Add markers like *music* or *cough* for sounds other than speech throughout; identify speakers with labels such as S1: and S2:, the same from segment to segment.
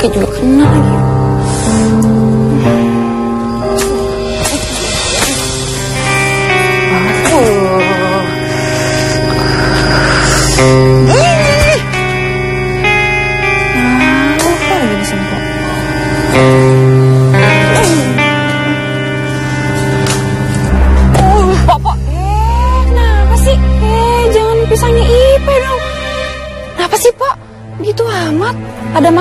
S1: Kakek juga kena lagi. Nah,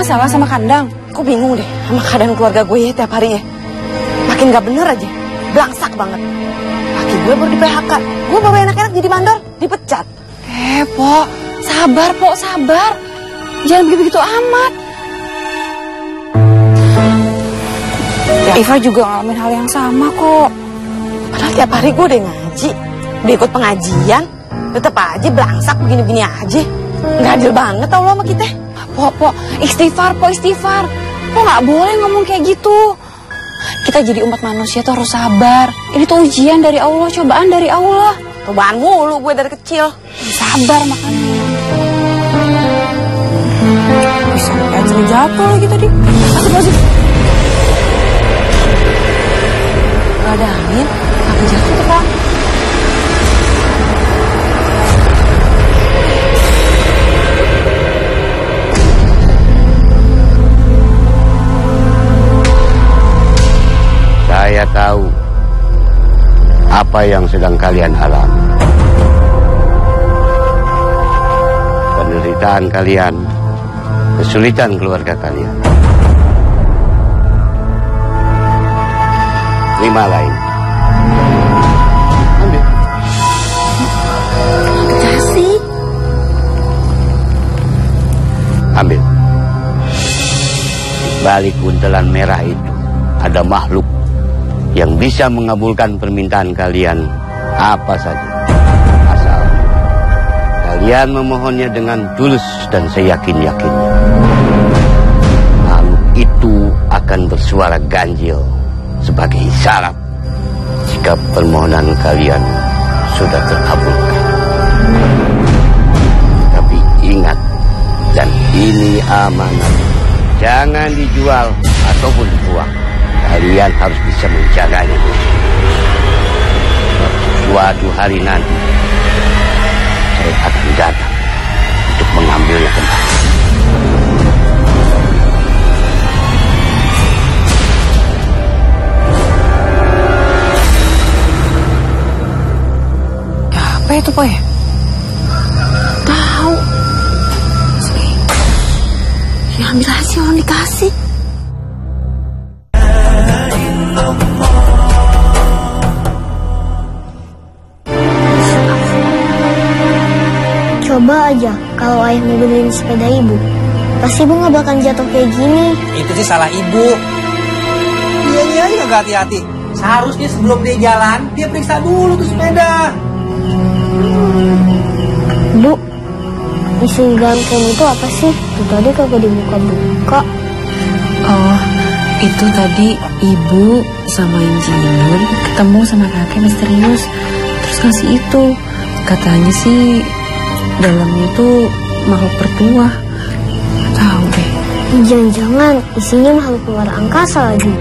S1: Ada masalah sama kandang?
S2: Aku bingung deh sama keadaan keluarga gue ya tiap hari ya. Makin gak bener aja. Belangsak banget. Laki gue baru di PHK. Gue baru enak-enak jadi mandor. Dipecat.
S1: Eh, Pok. Sabar, Pok, sabar. Jangan begitu-begitu amat. Iva juga ngalamin hal yang sama kok.
S2: Padahal tiap hari gue udah ngaji. Udah ikut pengajian. Tetep aja belangsak begini-begini aja. Gak adil banget tau lo sama kita.
S1: Pok, Pok, istighfar, Pok, istighfar. Pok nggak boleh ngomong kayak gitu. Kita jadi umat manusia tuh harus sabar. Ini tuh ujian dari Allah, cobaan dari Allah.
S2: Cobaan mulu gue dari kecil.
S1: Sabar makanya. Bisa kayak jadi jatuh lagi tadi. Masuk, masuk.
S2: Gak ada angin. Apa jatuh tuh Pak?
S3: Saya tahu apa yang sedang kalian alami. Penderitaan kalian, kesulitan keluarga kalian. Lima lain. Ambil.
S2: Kasih.
S3: Ambil. Di balik buntelan merah itu ada makhluk yang bisa mengabulkan permintaan kalian apa saja. Asal kalian memohonnya dengan tulus dan seyakin-yakinnya. Makhluk itu akan bersuara ganjil sebagai isyarat jika permohonan kalian sudah terkabulkan. Tapi ingat, dan ini amanat. Jangan dijual ataupun dibuang. Kalian harus bisa menjaganya. Suatu hari nanti, saya akan datang untuk mengambilnya kembali.
S1: Apa itu, ya?
S2: Tahu. Ya ambil aja orang dikasih.
S4: Coba aja kalau ayah mau benerin sepeda ibu. Pasti ibu nggak bakal jatuh kayak gini.
S5: Itu sih salah ibu. Dia dia aja nggak hati-hati. Seharusnya sebelum dia jalan, dia periksa dulu tuh sepeda.
S4: Bu, isi ganteng itu apa sih? Tuh tadi kagak dibuka-buka.
S6: Oh, itu tadi ibu sama insinyur ketemu sama kakek misterius. Terus kasih itu. Katanya sih dalamnya itu makhluk. Nggak Tahu deh.
S4: Jangan-jangan isinya makhluk luar angkasa lagi.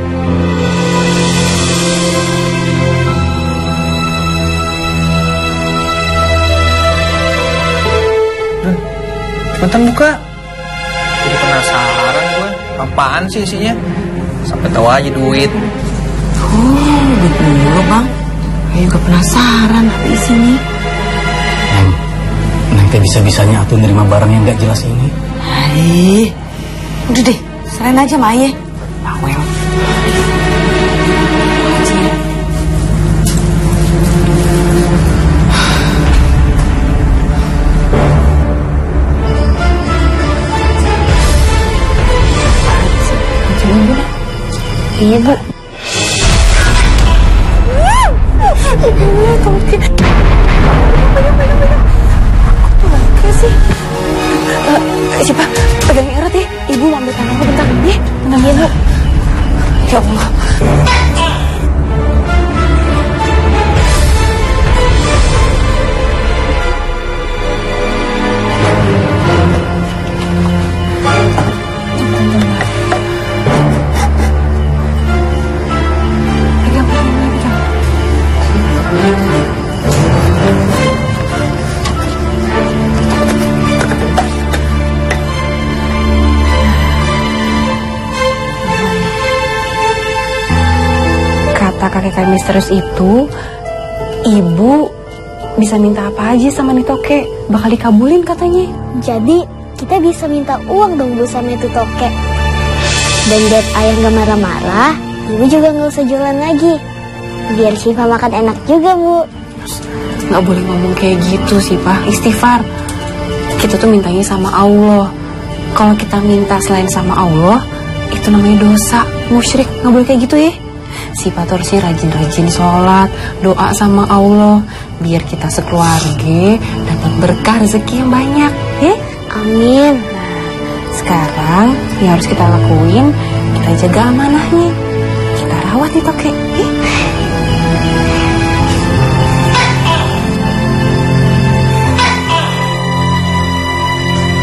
S5: Cepetan buka. Jadi penasaran gue. Apaan sih isinya? Sampai tahu aja duit.
S6: Oh, duit mulu bang. Saya juga penasaran apa isinya.
S7: Teh bisa-bisanya atuh nerima barang yang gak jelas ini.
S2: Hai. Udah deh, serain aja sama ayah.
S6: Bawel.
S4: Iya bu.
S1: Sih? Eh, siapa? Pegangin erat ya. Ibu mau ambil tanganku bentar. Ya, tenang ya, Bu. Ya Allah. Misterius itu, ibu bisa minta apa aja sama nih toke, bakal dikabulin katanya.
S4: Jadi kita bisa minta uang dong bu sama itu tokek. Dan biar ayah nggak marah-marah, ibu juga nggak usah jualan lagi. Biar Syifa makan enak juga bu.
S1: Nggak boleh ngomong kayak gitu sih pak, istighfar. Kita tuh mintanya sama Allah. Kalau kita minta selain sama Allah, itu namanya dosa, musyrik, nggak boleh kayak gitu ya. Tuh harusnya rajin-rajin sholat, doa sama Allah, biar kita sekeluarga dapat berkah rezeki yang banyak, ya.
S4: Amin.
S1: Sekarang yang harus kita lakuin, kita jaga amanahnya. Kita rawat nih toke. Eh?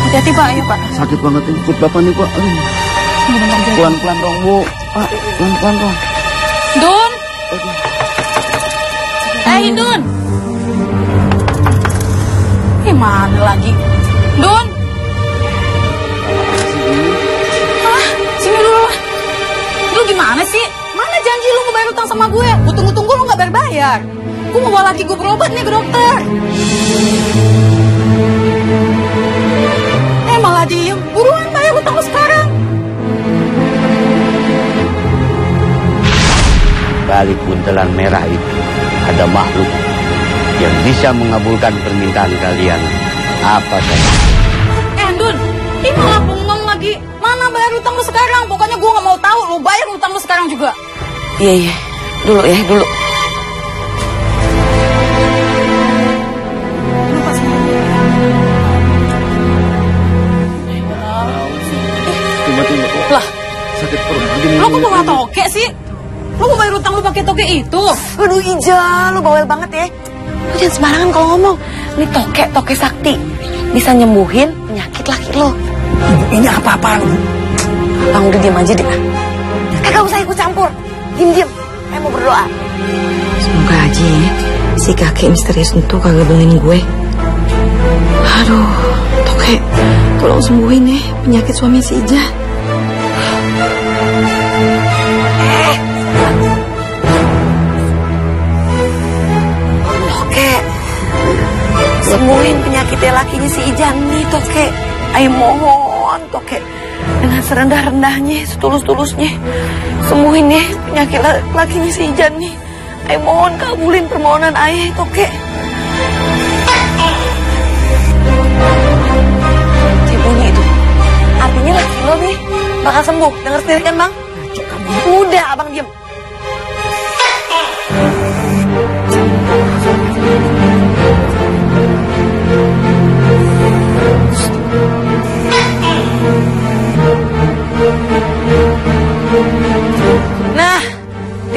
S8: Hati-hati Pak, ayo Pak.
S3: Sakit banget ini perut bapak nih pak. Aduh. Pelan-pelan dong bu. Pak, pelan-pelan dong.
S8: Dun! Eh, Dun! Eh, mana lagi? Dun! Ah, sini dulu. Lu gimana sih? Mana janji lu mau bayar utang sama gue? Gue tunggu-tunggu lu gak bayar-bayar. Gue mau bawa lagi gue berobat nih ke dokter. Eh, malah diem.
S3: Balik buntelan merah itu ada makhluk yang bisa mengabulkan permintaan kalian apa saja.
S8: Eh, Dun, ini malah bengong lagi. Mana bayar utang lu sekarang? Pokoknya gue gak mau tahu. Lu bayar utang lu sekarang juga.
S2: Iya iya. Dulu ya dulu.
S3: Tiba-tiba kok
S8: Lah,
S3: sakit perut begini.
S8: lo kok bawa toke sih? Lo mau bayar utang lu pakai toke itu?
S2: Aduh Ija, lu bawel banget ya. Lu jangan sembarangan kalau ngomong. Ini toke, toke sakti. Bisa nyembuhin penyakit laki lo.
S9: Ini apa-apaan, Bu?
S2: Bang udah diam aja deh. Kagak usah ikut campur. Diam-diam. Saya mau berdoa.
S10: Semoga aja ya, si kakek misterius itu kagak dongin gue. Aduh, toke, tolong sembuhin ya penyakit suami si Ija.
S2: Sembuhin penyakitnya lakinya si Ijan nih, Toke. Ayo mohon, Toke. Dengan serendah-rendahnya, setulus-tulusnya. Sembuhin ya penyakit la- lakinya si Ijan nih. Ayo mohon kabulin permohonan ayah, Toke. Si bunyi itu. Artinya laki lo nih bakal sembuh. Dengar sendiri kan, Bang? Udah, Abang diem.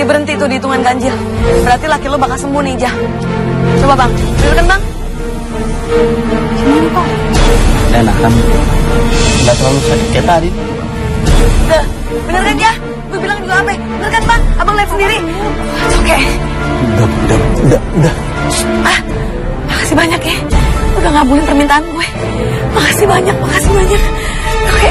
S2: Berhenti tuh di hitungan ganjil. Berarti laki lo bakal sembuh nih, Jah. Coba bang, dulu kan bang?
S6: Enak kan? Nggak terlalu sakit kayak tadi.
S2: Udah, bener kan ya? Gue bilang juga apa? Bener kan bang? Abang lihat sendiri. Oke.
S6: Udah, udah, udah, udah.
S2: Ah, makasih banyak ya. Udah ngabulin permintaan gue. Makasih banyak, makasih banyak. Oke.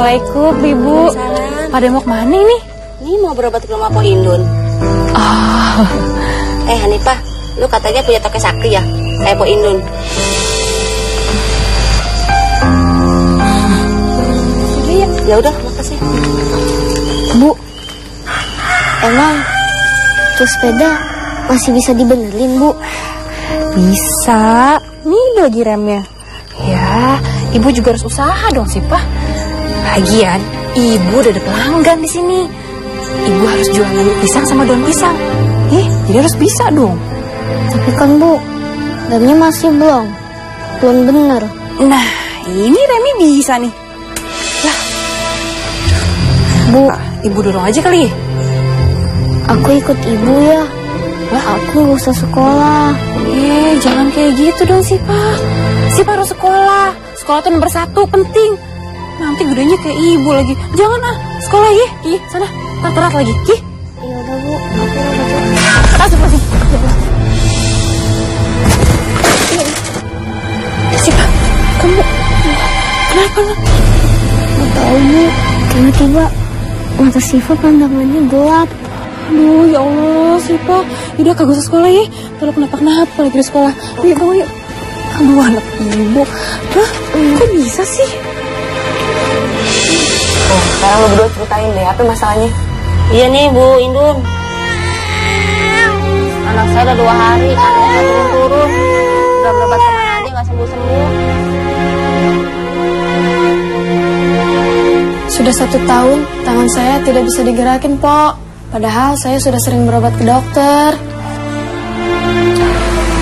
S8: Assalamualaikum, Ibu. Pada mau ke mana ini?
S11: Ini mau berobat ke rumah Po Indun.
S8: Oh,
S11: Eh Hanifah, lu katanya punya toke sakti ya? Kayak Po Indun. Iya, ya udah, makasih.
S4: Bu, emang tuh sepeda masih bisa dibenerin bu?
S8: bisa. Nih lagi remnya. Ya, Ibu juga harus usaha dong sih, Pak. Lagian, Ibu udah ada pelanggan di sini. Ibu harus jualan pisang sama daun pisang. Ih, jadi harus bisa dong.
S4: Tapi kan bu, remnya masih belum, belum bener.
S8: Nah, ini Remi bisa nih.
S4: Bu,
S8: Ibu dorong aja kali.
S4: aku ikut ibu ya. Aku nggak usah sekolah.
S8: Eh, jangan kayak gitu dong sih, Pak. Si Pak harus sekolah. Sekolah tuh nomor satu, penting nanti gedenya kayak ibu lagi. Jangan ah, sekolah ya. Ih, sana, tak terat lagi. Ki.
S4: Iya udah bu, maafin udah
S8: Aduh masih. Siapa? Kamu kenapa nak?
S4: Gak tahu bu, tiba-tiba mata Siva pandangannya gelap.
S1: Aduh, ya Allah, Siva. Yaudah, kagak usah sekolah ya. Kalau kenapa-kenapa lagi di sekolah. Yuk, kamu yuk. Aduh, anak ibu. Hah? Kok bisa sih?
S2: Sekarang lo berdua ceritain deh, apa masalahnya?
S11: Iya nih Bu Indun. Anak saya udah dua hari, katanya nggak turun-turun. Udah berobat ke mana aja nggak sembuh-sembuh.
S1: Sudah satu tahun, tangan saya tidak bisa digerakin, Pok. Padahal saya sudah sering berobat ke dokter.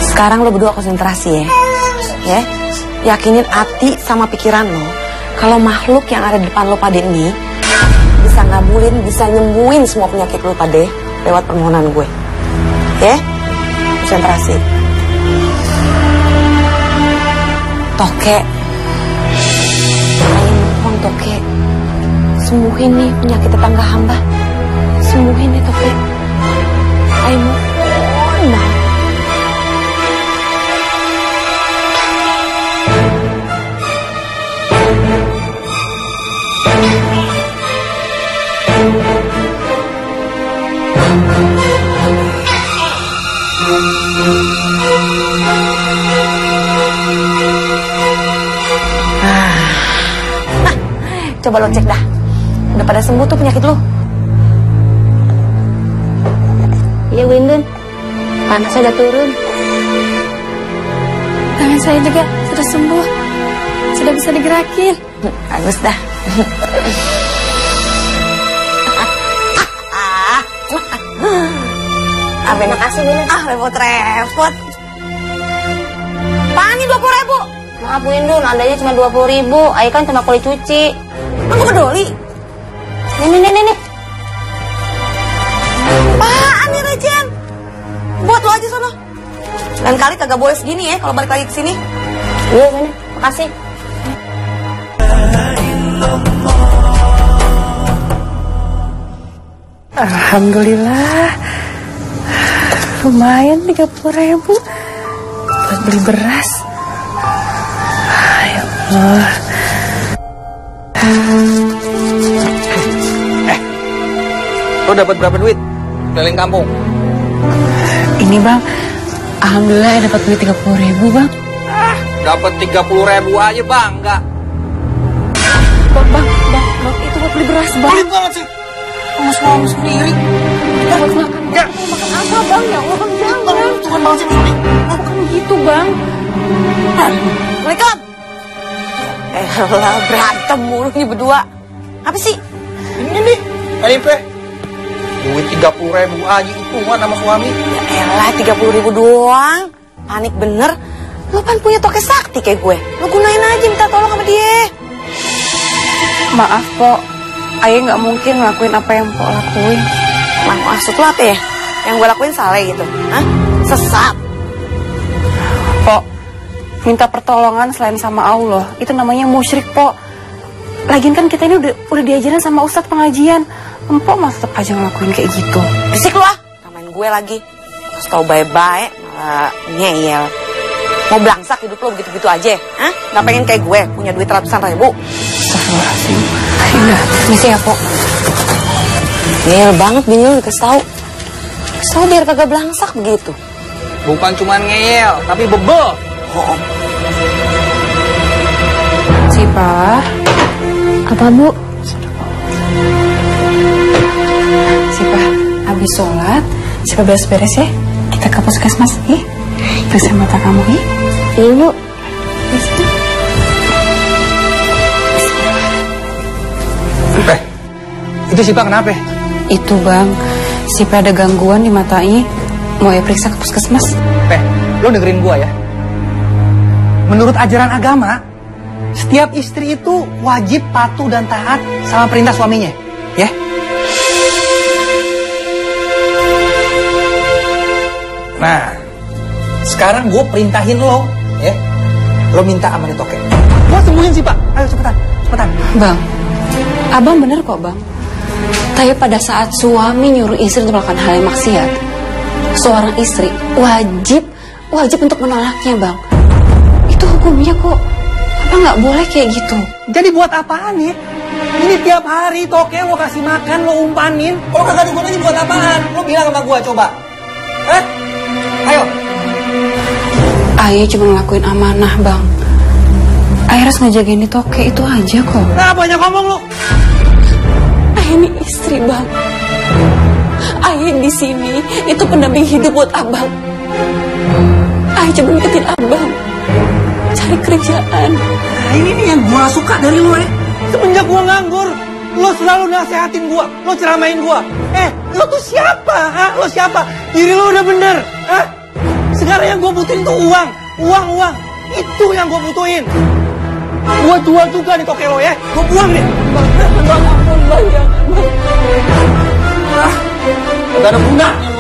S2: Sekarang lo berdua konsentrasi ya. Ya, yakinin hati sama pikiran lo. Kalau makhluk yang ada di depan lo pada ini bisa ngabulin, bisa nyembuhin semua penyakit lo pada lewat permohonan gue. Ya, konsentrasi. Toke, mohon Toke, sembuhin nih penyakit tetangga hamba. Sembuhin nih Toke. Ayo mohon Coba lo cek dah. Udah pada sembuh tuh penyakit lo.
S4: Iya, Windun. Panasnya udah turun.
S1: Tangan saya juga sudah sembuh. Sudah bisa digerakin.
S2: Bagus dah. Ah,
S11: Terima kasih, Bun.
S2: Ah, repot-repot. Apaan nih 20 ribu?
S11: Maaf Bu Indun, adanya cuma 20 ribu. Ayo kan cuma kulit cuci.
S2: Aku peduli.
S11: Nih, nih, nih, nih, nih.
S2: Apaan nih, Rejen? Buat lo aja sono. Lain kali kagak boleh segini ya kalau balik lagi ke sini.
S11: Iya, sini. Makasih.
S1: Alhamdulillah. Lumayan 30 ribu buat beli beras. Ah, Ya Allah.
S5: Lo dapat berapa duit? Keliling kampung.
S1: Ini bang, Alhamdulillah dapat duit 30 ribu bang.
S5: Dapat 30 ribu aja bangga.
S1: Bang, bang, bang, bang, itu buat beli beras bang.
S5: Pelit banget sih. Sama suami sendiri.
S1: Buat makan,
S5: Ya.
S1: makan apa bang? Ya Allah bang, jangan.
S5: Tuhan banget sih.
S1: Bukan gitu bang.
S2: Assalamualaikum. Eh lah berantem mulu nih berdua. Apa sih?
S5: Ini nih, KDP. Duit 30 ribu aja hitungan sama suami.
S2: Ya elah 30 ribu doang. Panik bener. Lo kan punya toke sakti kayak gue. Lo gunain aja minta tolong sama dia.
S1: Maaf, Pok. Ayah nggak mungkin ngelakuin apa yang Pok lakuin.
S2: Nah maksud lo apa ya? Yang gue lakuin salah gitu. Hah? Sesat.
S1: Pok, minta pertolongan selain sama Allah, itu namanya musyrik, Pok. Lagian kan kita ini udah udah diajarin sama ustadz pengajian. Empok mah tetap aja ngelakuin kayak gitu.
S2: Berisik lo ah. Namain gue lagi. Kasih tau baik-baik malah ngeyel. Mau belangsak hidup lo begitu-begitu aja. Hah? Gak pengen kayak gue punya duit ratusan ribu.
S1: Astagfirullahaladzim. Iya, misi ya, Pok.
S2: Ngeyel banget bini lo dikasih tau. Kasih tau biar kagak belangsak begitu.
S5: Bukan cuma ngeyel, tapi bebel.
S2: Oh,
S1: Sipa,
S4: Apa, Bu?
S1: Sipa, habis sholat, Sipa beres-beres ya. Kita ke puskesmas, ya. Periksa mata kamu, ya.
S4: Iya, Bu.
S5: Eh, itu Sipa kenapa?
S1: Itu bang, Sipa ada gangguan di matanya. Mau ya periksa ke puskesmas?
S5: Eh, lo dengerin gua ya. Menurut ajaran agama, setiap istri itu wajib patuh dan taat sama perintah suaminya, ya. Nah, sekarang gue perintahin lo, ya. Lo minta sama nih toke. Gua sembuhin sih, Pak. Ayo cepetan, cepetan.
S1: Bang, abang bener kok bang. Tapi pada saat suami nyuruh istri untuk melakukan hal yang maksiat, seorang istri wajib wajib untuk menolaknya bang. Itu hukumnya kok. Apa nggak boleh kayak gitu?
S5: Jadi buat apaan ya? Ini tiap hari toke lo kasih makan, lo umpanin. Kalau kagak ada gunanya buat apaan? Lo bilang sama gua coba. Eh? Ayo.
S1: Ayah cuma ngelakuin amanah, Bang. Ayah harus ngejagain di toke itu aja kok.
S5: Nah, banyak ngomong lo.
S1: Ayah ini istri, Bang. Ayah di sini itu pendamping hidup buat Abang. Ayah cuma ngikutin Abang. Cari kerjaan.
S5: Nah, ini nih yang gua suka dari lo ya. Semenjak gua nganggur, lo selalu nasehatin gua, lo ceramain gua. Eh, lo tuh siapa? Ha? Lo siapa? Diri lo udah bener. Hah? Sekarang yang gua butuhin tuh uang, uang, uang. Itu yang gua butuhin. Gua jual juga nih toke lo ya. Gua buang nih.
S1: Bang, ampun, Bang. Jangan, Bang.
S5: Ah, gak ada gunanya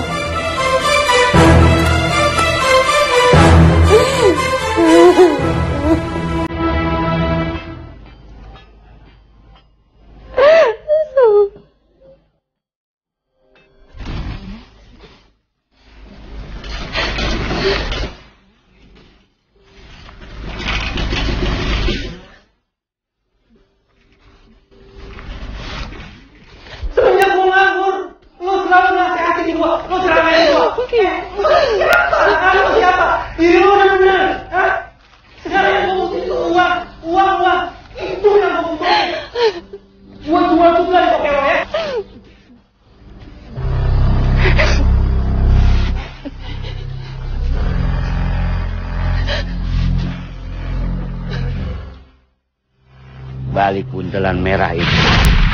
S3: merah itu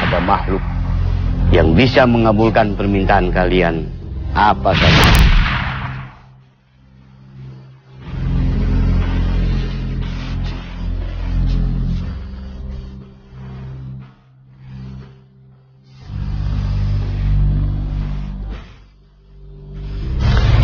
S3: ada makhluk yang bisa mengabulkan permintaan kalian apa saja.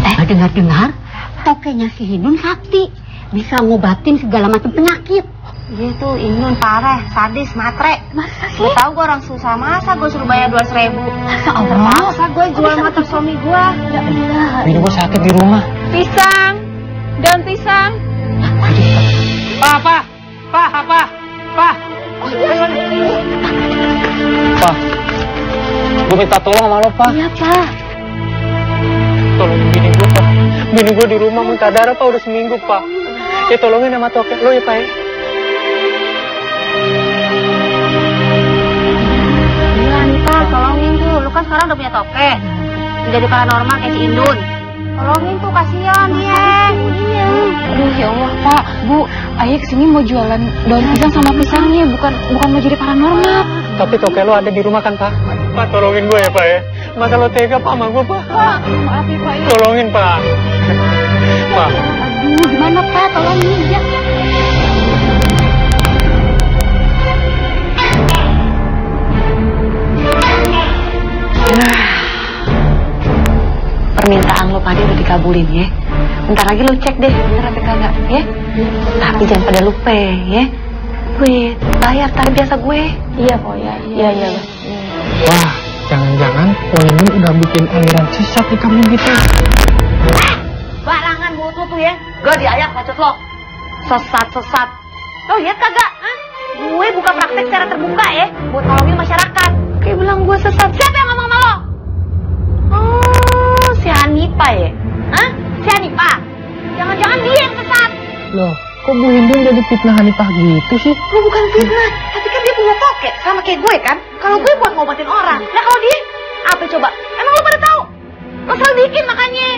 S4: Eh, dengar-dengar, tokenya si Hidun sakti. Bisa ngobatin segala macam penyakit.
S12: Dia tuh Inun parah, sadis, matre.
S4: Masa
S12: Gue tau gue orang susah masa gue suruh bayar dua ribu.
S4: Masa Allah?
S12: Masa gue jual motor suami gue.
S4: Ya Allah.
S7: Bini gue sakit di rumah.
S13: Pisang, daun pisang.
S5: Pa, pa, pa, apa? Pa.
S7: Pak, gue minta tolong sama lo, Pak.
S4: Iya, Pak.
S7: Tolongin bini gue, Pak. Bini gue di rumah muntah darah, Pak, udah seminggu, Pak. Ya tolongin sama toke lo ya, Pak ya.
S12: Kan sekarang udah punya toke. Menjadi paranormal kayak si Indun. Tolongin tuh, kasihan dia. Iya.
S1: Aduh ya Allah Pak, Bu, Ayah ke sini mau jualan daun pisang sama pisangnya, bukan bukan mau jadi paranormal.
S7: Tapi toke lo ada di rumah kan, Pak? Pak, tolongin gue ya, Pak ya. Masa lo tega, Pak, sama gue, Pak?
S1: Pak, maaf ya Pak. ya.
S7: Tolongin, Pak. Pak,
S4: Aduh, gimana Pak? Tolongin ya.
S2: Permintaan lo tadi udah dikabulin ya. Bentar lagi lo cek deh bener apa kagak ya. Tapi jangan pada lupa ya. Duit, bayar tadi biasa gue.
S4: Iya, kok ya. Iya, iya.
S7: wah, jangan-jangan lo ini udah bikin aliran sesat di kampung kita.
S12: Barangan mulut lu tuh ya. Gue diayak bacot lo. Sesat-sesat. Lo lihat kagak? Hah? Gue buka praktek secara terbuka ya. Buat nolongin masyarakat. Kayak bilang gue sesat. Siapa yang ngomong lo? Si Hanipa ya? Hah? Si Hanipa? Jangan-jangan dia yang sesat.
S7: Loh, kok Bu Hindun jadi fitnah Hanifah gitu sih?
S12: Lu bukan fitnah, tapi kan dia punya toke sama kayak gue kan. Kalau gue buat ngobatin orang. Nah kalau dia, apa coba? Emang lu pada tahu? Lo selalu bikin makanya.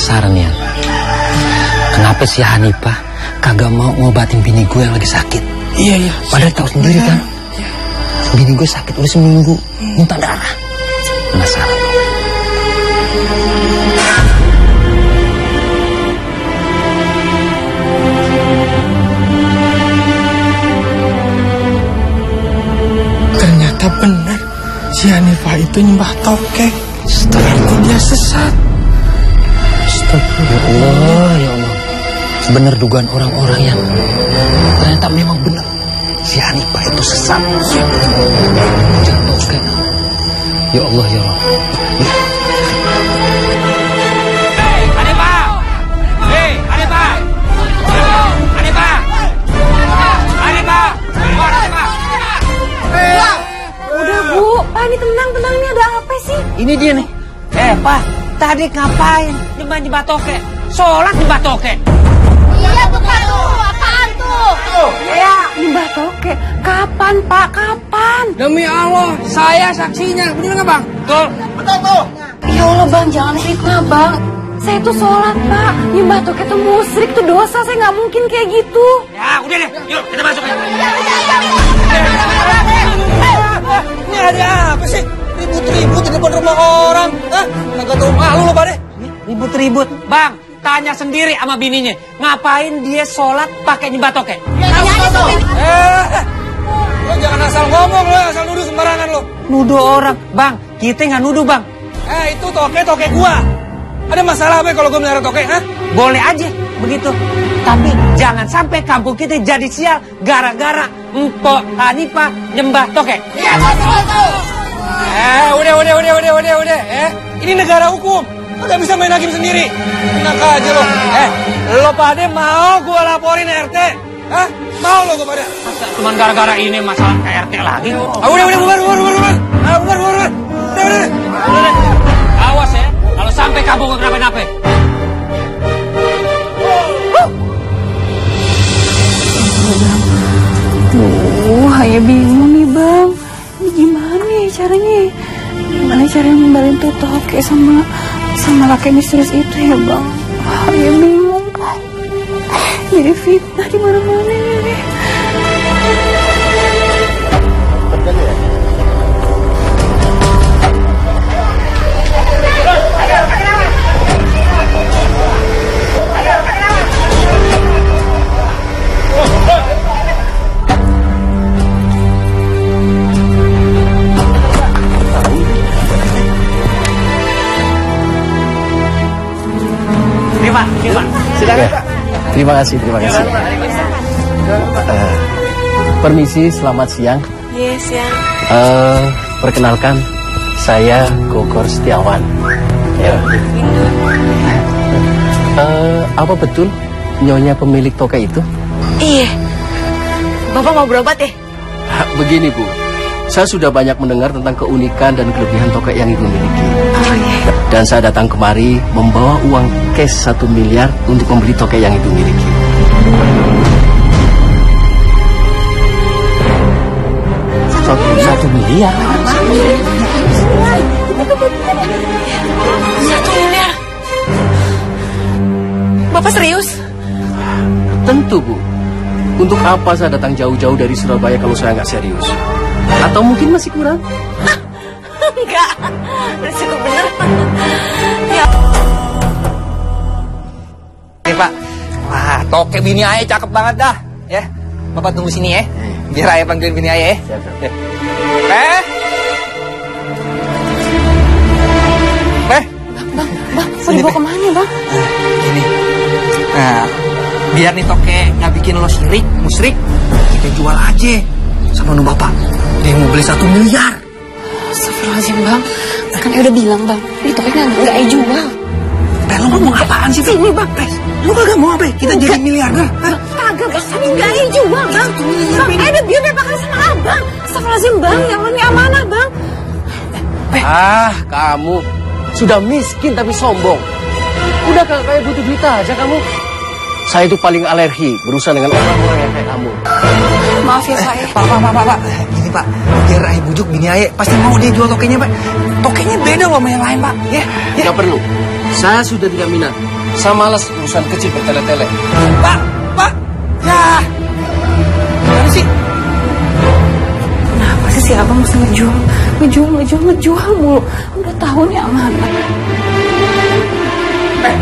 S7: Penasaran ya. Kenapa si Hanifah kagak mau ngobatin bini gue yang lagi sakit? Iya, iya. Padahal tahu sendiri kan. Bini gue sakit udah seminggu, muntah darah. Penasaran.
S14: Ternyata benar si Hanifah itu nyembah toke. Berarti dia sesat.
S7: Astagfirullah, ya Allah. Benar dugaan orang-orang yang ternyata memang benar. Si Hanifah itu sesat. Jangan toke. Ya Allah ya Rabb.
S1: Udah bu, Pak ini tenang tenang ini ada apa sih?
S5: Ini dia nih. Eh, Pak, tadi ngapain nyembah-nyembah toke? Sholat nyembah toke.
S12: Iya tuh Pak tuh, apaan tuh?
S1: Ya, Mbak Toke, kapan Pak? Kapan?
S5: Demi Allah, saya saksinya. Bener nggak bang? Betul. Betul tuh.
S1: Ya Allah bang, jangan fitnah bang. Saya tuh sholat pak, Mbak Toke tuh musrik tuh dosa, saya nggak mungkin kayak gitu.
S5: Ya, udah deh. Yuk, kita masuk aja. Ini ada apa sih? Ribut-ribut di depan rumah orang. Hah? Kagak tahu malu lo pada. Ribut-ribut. Bang, tanya sendiri sama bininya. Ngapain dia sholat pakai nyembah toke? Eh, lo jangan asal ngomong lo, asal nuduh sembarangan lo. Nuduh orang, bang. Kita nggak nuduh bang. Eh, itu toke toke gua. Ada masalah apa kalau gua melihara toke? Hah? Boleh aja begitu. Tapi jangan sampai kampung kita jadi sial gara-gara Empok Hanifah nyembah toke. Iya Eh, udah, udah, udah, udah, udah, udah. Eh, ini negara hukum. Lo gak bisa main hakim sendiri. Enak aja lo. Eh, lo pada mau gua laporin RT? Hah? Mau lo gua pada? Cuman gara-gara ini masalah ke RT lagi. Ah, udah, udah, bubar, bubar, bubar, bubar. Ah, bubar, bubar, bubar. Udah, udah, udah. Udah, udah. Awas ya, kalau sampai kampung gua kenapa-napa.
S1: Duh, saya bingung nih bang. Ini gimana ya caranya? Gimana caranya nimbalin tuh Toke sama sama laki misterius itu ya bang? Saya bingung. Jadi fitnah di mana-mana ini.
S15: Terima kasih, terima kasih. Eh, permisi, selamat siang.
S2: Yes ya.
S15: Eh, perkenalkan, saya Gogor Setiawan. Ya. Eh, apa betul nyonya pemilik toke itu?
S2: Iya. Bapak mau berobat ya?
S15: Ha, Begini Bu, saya sudah banyak mendengar tentang keunikan dan kelebihan toke yang ibu miliki.
S2: Oh iya.
S15: Dan saya datang kemari membawa uang cash satu miliar untuk membeli toke yang ibu miliki.
S7: Satu, satu miliar.
S2: Satu miliar. Bapak serius?
S15: Tentu Bu. Untuk apa saya datang jauh-jauh dari Surabaya kalau saya nggak serius? Atau mungkin masih kurang? *laughs*
S2: Enggak. Udah cukup bener. Ya.
S5: Oke pak. Wah, toke bini ayah cakep banget dah. Ya, bapak tunggu sini ya. Biar ayah panggilin bini ayah ya. Ya. Eh? Eh?
S1: Bang, mau dibawa ke mana bang?
S5: Gini. Nah, biar nih toke nggak bikin lo sirik, musrik, kita jual aja sama nu bapak. Dia mau beli satu miliar.
S1: Astagfirullahaladzim bang. Kan saya udah bilang bang, ini Toke nggak saya jual.
S5: Eh, lo ngomong apaan sih?
S1: Sini bang.
S5: Eh, lo kagak mau apa? Kita jadi miliarder. Hah?
S1: Kagak bang, tapi nggak saya jual bang. Bang, saya udah bilang berapa kali sama abang. Astagfirullahaladzim bang, yang ini amanah bang.
S15: Ah, kamu sudah miskin tapi sombong. Udah kayak butuh duit aja kamu. Saya itu paling alergi berusaha dengan orang-orang yang kayak kamu.
S1: Maaf ya pak ya.
S5: Pak, pak, pak, pak, pak. Gini pak, biar ayah bujuk bini ayah. Pasti mau dia jual tokenya pak. Tokenya beda loh sama yang lain pak. Ya, ya.
S15: Nggak perlu. Saya sudah tidak minat. Saya malas urusan kecil bertele-tele.
S5: Pak, pak. Ya. Gimana sih?
S1: Kenapa sih si abang mesti ngejual, ngejual, ngejual, ngejual mulu? Udah tahu nih amanah.
S5: Eh,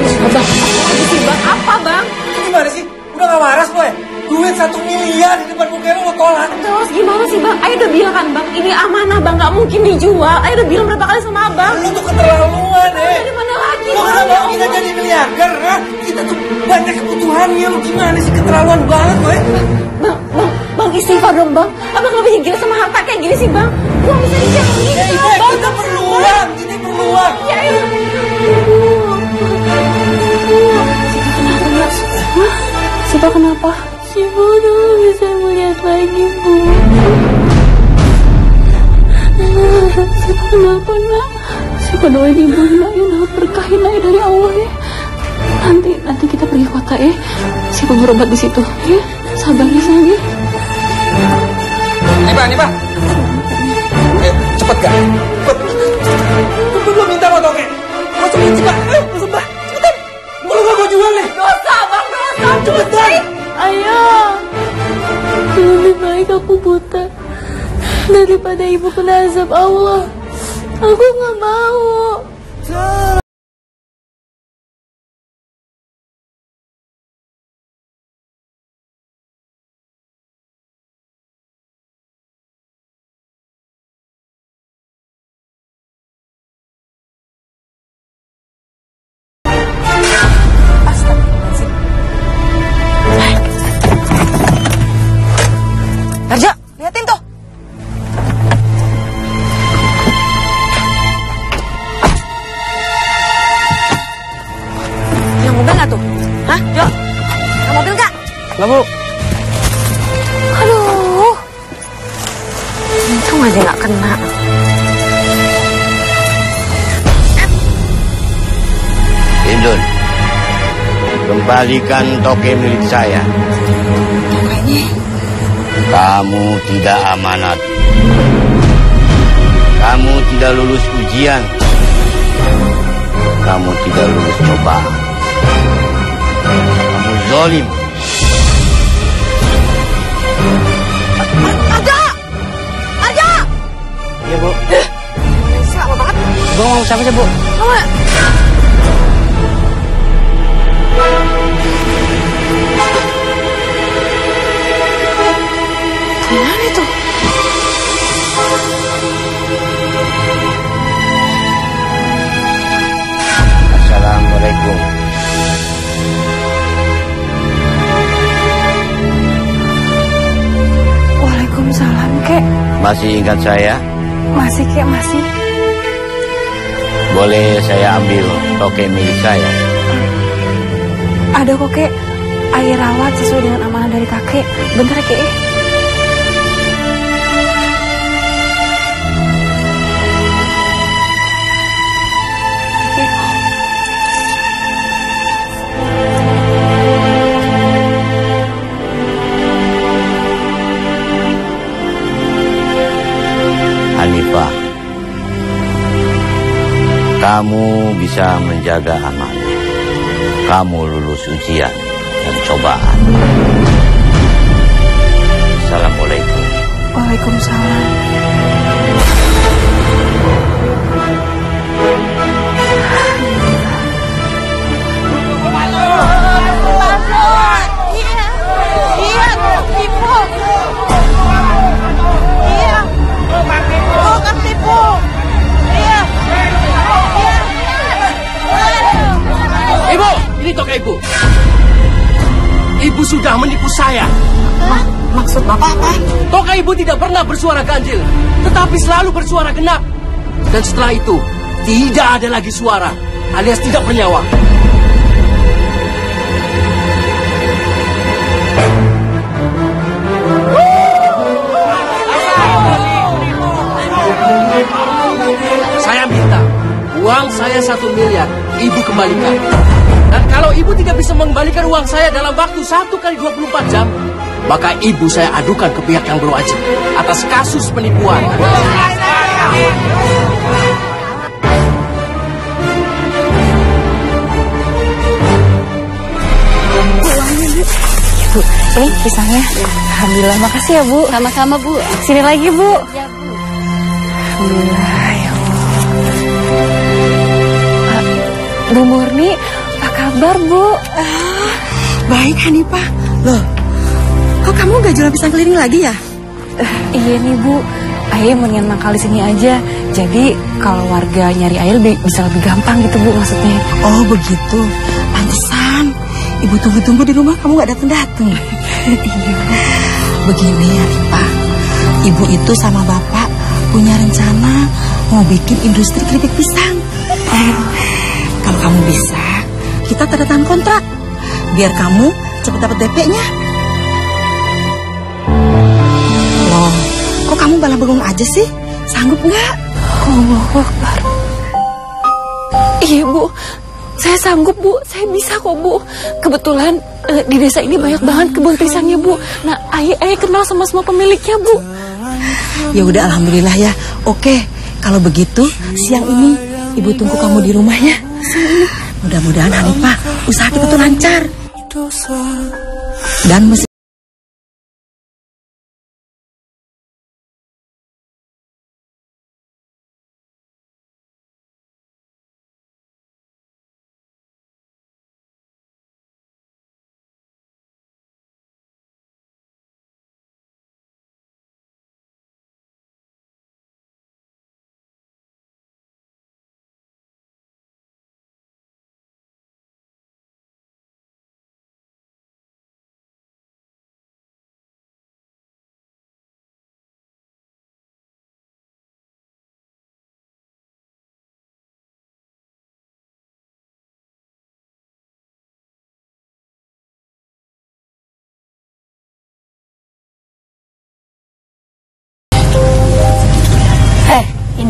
S1: Abang, apa sih bang? Apa bang?
S5: gimana sih? Udah gak waras lo ya? Duit satu miliar di depan muka lo lo tolak.
S1: Terus gimana sih bang? Ayo udah bilang kan bang, ini amanah bang, nggak mungkin dijual. Ayo udah bilang berapa kali sama abang.
S5: Lu tuh keterlaluan eh.
S1: Dari mana lagi
S5: Lo kenapa mau kita jadi miliarder, ha? Kita tuh banyak kebutuhannya, lo gimana sih keterlaluan banget, gue?
S2: Bang, bang, bang istighfar dong bang. Abang jadi gila sama harta kayak gini sih bang? Uang bisa.
S5: Ya, Ibu, kita perlu uang, kita perlu uang.
S2: Ya, ya.
S1: Siapa kenapa?
S4: Siapa udah gak bisa melihat lagi, Bu. Siapa kenapa, nak? Siapa doain ibu, nak? Ya, nak berkahin nak dari Allah, ya. Nanti, nanti kita pergi kota, ya. Siapa berobat di situ, ya. Sabar ya, sayang, ya.
S5: Nih, Pak, nih, Pak. Eh, cepet gak? Cepet. Gue belum minta sama toke. Mau cepet, cepet. Eh, Pak. Cepetan. Kalau gak gue jual nih.
S2: Dosa dosa.
S5: Cepetan.
S4: Ayah, lebih baik aku buta daripada ibu kena azab Allah. Aku nggak mau.
S2: Raja, liatin tuh. Yang mobil nggak tuh? Hah, Jo? Yang mobil nggak?
S15: Nggak, Bu.
S2: Aduh. Untung aja nggak kena.
S3: Indun, kembalikan toke milik saya. Kamu tidak amanat. Kamu tidak lulus ujian. Kamu tidak lulus cobaan. Kamu zolim.
S2: Aja! Aja!
S15: Iya, Bu.
S2: Sama banget.
S15: Bu ngomong siapa sih, Bu?
S2: Kamu itu?
S3: Assalamualaikum.
S1: Waalaikumsalam, kek.
S3: Masih ingat saya?
S1: Masih, kek, masih.
S3: Boleh saya ambil toke milik saya?
S1: Ada kok, kek. Air rawat sesuai dengan amanah dari kakek. Bentar, ya, kek.
S3: Hanifah, kamu bisa menjaga amanah. Kamu lulus ujian dan cobaan. Assalamualaikum.
S1: Waalaikumsalam.
S15: Pernah bersuara ganjil, tetapi selalu bersuara genap. Dan setelah itu, tidak ada lagi suara, alias tidak bernyawa. Saya minta uang saya satu miliar, ibu kembalikan. Dan kalau ibu tidak bisa mengembalikan uang saya dalam waktu satu kali 24 jam, maka ibu saya adukan ke pihak yang berwajib atas kasus penipuan.
S1: Bu, eh pisangnya. Alhamdulillah, makasih ya Bu.
S4: Sama-sama, Bu.
S1: Sini lagi Bu.
S4: Ya, Bu.
S1: Alhamdulillah ya Allah. Ah, Bu Murni, apa kabar Bu?
S16: Baik, Hanifah. Loh, kok kamu gak jual pisang keliling lagi ya?
S1: Eh, iya nih Bu, Ayah mendingan mangkal di sini aja. Jadi kalau warga nyari air bi- bisa lebih gampang gitu bu maksudnya.
S2: Oh begitu. Pantesan. Ibu tunggu-tunggu di rumah kamu gak datang-datang. *laughs* Begini ya Ripa. Ibu itu sama bapak punya rencana mau bikin industri keripik pisang. Eh, Kalau kamu bisa, kita tanda tangan kontrak. Biar kamu cepet dapat DP-nya. Kamu malah bengong aja sih? Sanggup nggak?
S1: Allahu Akbar. Iya bu, saya sanggup bu, saya bisa kok bu. Kebetulan eh, di desa ini banyak banget kebun pisangnya bu. Nah ayah, ayah kenal sama semua pemiliknya bu.
S2: Ya udah alhamdulillah ya. Oke, kalau begitu siang ini ibu tunggu kamu di rumahnya. Mudah-mudahan Hanifah usaha kita tuh lancar. Dan mesti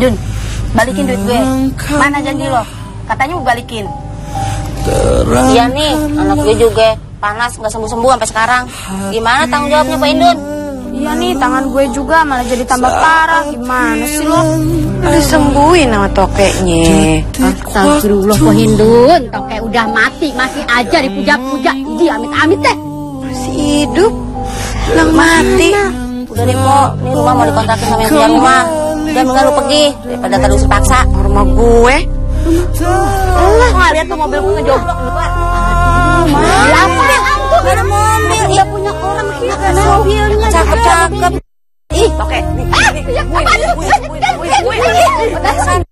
S12: Indun, balikin duit gue. Mana janji lo? Katanya mau balikin.
S11: Iya nih, anak gue juga panas nggak sembuh-sembuh sampai sekarang. Gimana tanggung jawabnya Pak Indun?
S12: Iya nih, tangan gue juga malah jadi tambah parah. Gimana sih lo?
S17: Disembuhin sama tokeknya.
S18: Astagfirullah Pak Hindun, toke udah mati masih aja dipuja-puja. Idi amit-amit teh.
S17: Masih hidup, lang mati.
S11: Udah deh Po, ini rumah mau dikontrakin sama yang punya rumah. Jangan lupa pergi daripada tadi usir paksa ke
S17: rumah gue.
S12: Allah, nggak lihat tuh mobil gue ngejoblok depan.
S17: Siapa
S2: yang ada mobil? Iya punya orang kita. Mobilnya
S11: cakep cakep.
S2: Ih, oke. Nih, nih, gue, gue, gue, gue, gue, gue, gue, gue,